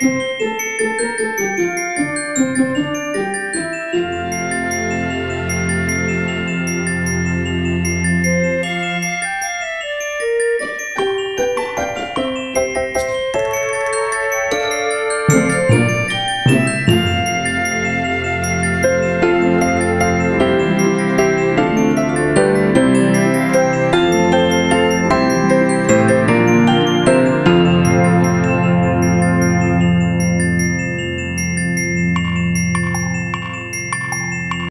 Música